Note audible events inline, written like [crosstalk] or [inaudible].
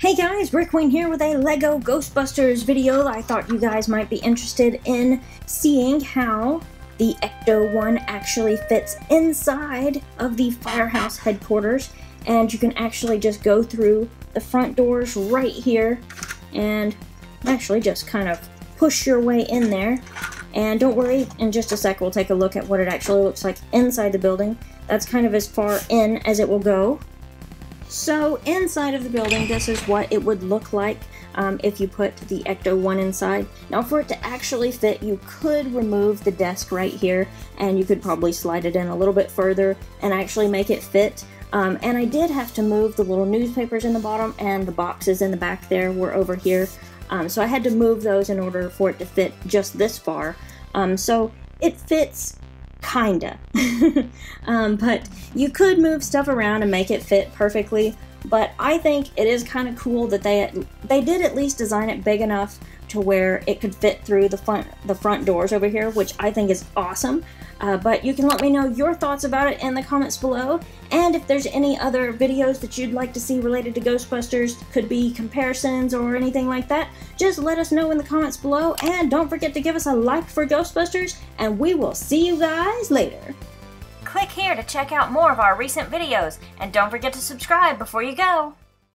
Hey guys, BrickQueen here with a LEGO Ghostbusters video. I thought you guys might be interested in seeing how the Ecto-1 actually fits inside of the firehouse headquarters. And you can actually just go through the front doors right here and actually just kind of push your way in there. And don't worry, in just a sec we'll take a look at what it actually looks like inside the building. That's kind of as far in as it will go. So inside of the building, this is what it would look like um, if you put the Ecto-1 inside. Now for it to actually fit, you could remove the desk right here, and you could probably slide it in a little bit further and actually make it fit. Um, and I did have to move the little newspapers in the bottom, and the boxes in the back there were over here. Um, so I had to move those in order for it to fit just this far. Um, so it fits kinda. [laughs] um, but you could move stuff around and make it fit perfectly. But I think it is kind of cool that they they did at least design it big enough to where it could fit through the front the front doors over here, which I think is awesome. Uh, but you can let me know your thoughts about it in the comments below. And if there's any other videos that you'd like to see related to Ghostbusters, could be comparisons or anything like that, just let us know in the comments below. And don't forget to give us a like for Ghostbusters, and we will see you guys later. Click here to check out more of our recent videos, and don't forget to subscribe before you go.